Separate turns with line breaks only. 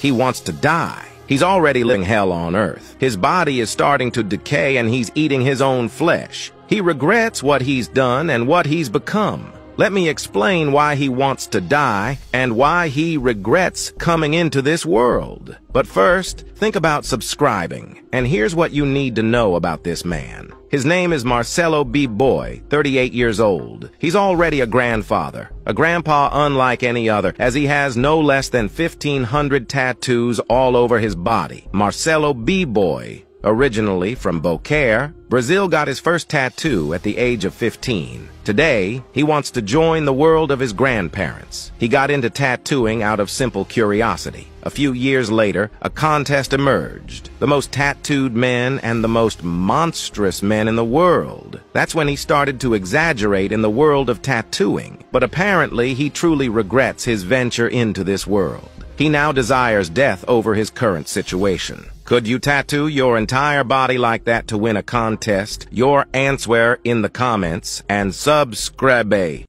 He wants to die. He's already living hell on earth. His body is starting to decay and he's eating his own flesh. He regrets what he's done and what he's become. Let me explain why he wants to die and why he regrets coming into this world. But first, think about subscribing. And here's what you need to know about this man. His name is Marcelo B. Boy, 38 years old. He's already a grandfather, a grandpa unlike any other, as he has no less than 1,500 tattoos all over his body. Marcelo B. Boy Originally from Beaucaire, Brazil got his first tattoo at the age of 15. Today, he wants to join the world of his grandparents. He got into tattooing out of simple curiosity. A few years later, a contest emerged. The most tattooed men and the most monstrous men in the world. That's when he started to exaggerate in the world of tattooing. But apparently, he truly regrets his venture into this world. He now desires death over his current situation. Could you tattoo your entire body like that to win a contest? Your answer in the comments and subscribe.